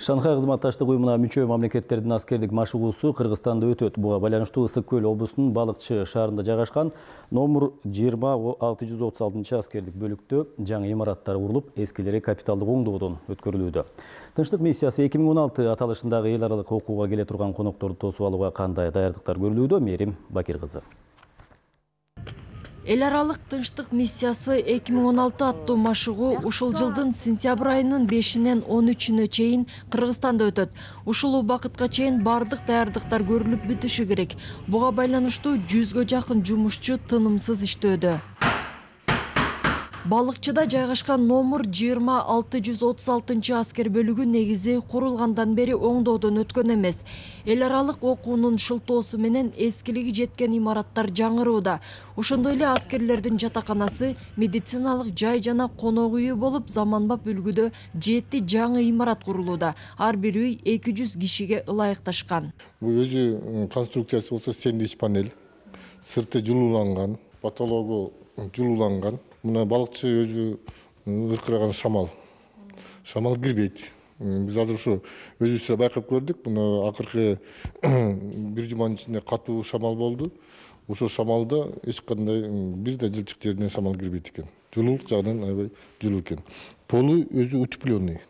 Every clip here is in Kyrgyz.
шанхай кызматташтык уюмуна мүчө мамлекеттердин аскердик машыгуусу кыргызстанда өтөт. Буга байланыштуу ысык көл облусунун балыкчы шаарында жайгашкан номер жыйырма алты жүз отуз алтынчы аскердик бөлүктө жаңы имараттар курулуп эскилери капиталдык оңдоодон өткөрүлүүдө. Тынчтык миссиясы эки миң он алты аталышындагы эл аралык окууга келе турган конокторду тосуп алууга кандай даярдыктар көрүлүүдө мээрим бакир кызы эл аралык тынчтык миссиясы эки миң он алты аттуу машыгуу ушул жылдын сентябрь айынын бешинен он үчүнө чейин кыргызстанда өтөт. Ушул убакытка чейин баардык даярдыктар көрүлүп бүтүшү керек. Буга байланыштуу жүзгө жакын жумушчу тынымсыз иштөөдө балыкчыда жайгашкан номер жыйырма алты жүз отуз алтынчы аскер бөлүгү негизи курулгандан бери оңдоодон өткөн эмес. Эл аралык окуунун шылтоосу менен эскилиги жеткен имараттар жаңырууда. Ошондой эле аскерлердин жатаканасы медициналык жай жана конок үйү болуп заманбап үлгүдө жети жаңы имарат курулууда. Ар бир үй эки жүз кишиге ылайыкташкан. Бул өзү конструкциясы болсо сэндвич панель сырты жылууланган потологу жылууланган мына балыкчы өзү ыркыраган шамал. Шамал кирбейт. Биз азыр ушу өзүбүз эле байкап көрдүк. Мына акыркы бир жуманын ичинде катуу шамал болду. Ошол шамалда эч кандай бир да жылчык жерине шамал кирбейт экен. Жылуулук жагынан аябай жылуу экен. Полу өзү утепленный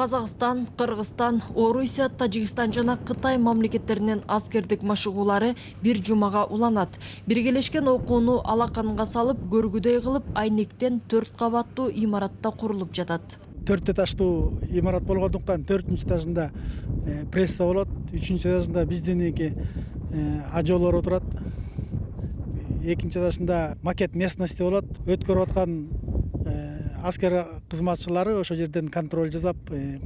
казакстан кыргызстан орусия тажикстан жана кытай мамлекеттеринин аскердик машыгуулары бир жумага уланат. Биргелешкен окууну алаканга салып көргүдөй кылып айнектен төрт кабаттуу имаратта курулуп жатат. Төрт этаждуу имарат болгондуктан төртүнчү этажында э, пресса болот үчүнчү этажында биздиники э, ажоолор отурат. Экинчи этажында макет местности болот. Өткөрүп аткан аскер кызматчылары ошол жерден контроль жасап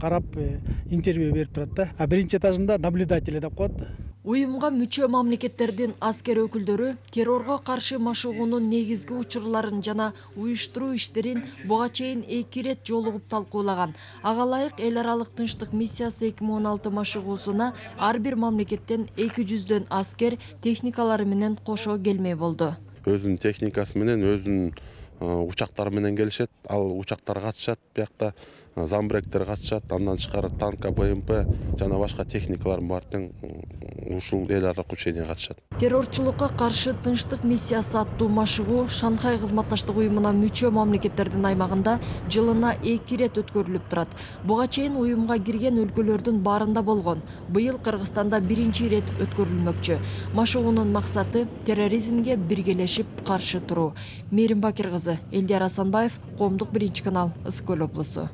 карап интервью берип турат да а биринчи этажында наблюдатели деп коет уюмга мүчө мамлекеттердин аскер өкүлдөрү террорго каршы машыгуунун негизги учурларын жана уюштуруу иштерин буга чейин эки ирет жолугуп талкуулаган ага ылайык эл аралык тынчтык миссиясы эки миң он алты машыгуусуна ар бир мамлекеттен эки жүздөн аскер техникалары менен кошо келмей болду өзүнүн техникасы менен өзүнүн учактары менен келишет ал учактар катышат биякта замбректер катышат андан тышкары танк бмп жана башка техникалардын баары тең ушул эл аралык учение катышат. Террорчулукка каршы тынчтык миссиясы аттуу машыгуу шанхай кызматташтык уюмуна мүчө мамлекеттердин аймагында жылына эки ирет өткөрүлүп турат. Буга чейин уюмга кирген өлкөлөрдүн баарында болгон. Быйыл кыргызстанда биринчи ирет өткөрүлмөкчү. Машыгуунун максаты терроризмге биргелешип каршы туруу. Мээрим бакир кызы элдияр асанбаев коомдук биринчи канал ысык көл облусу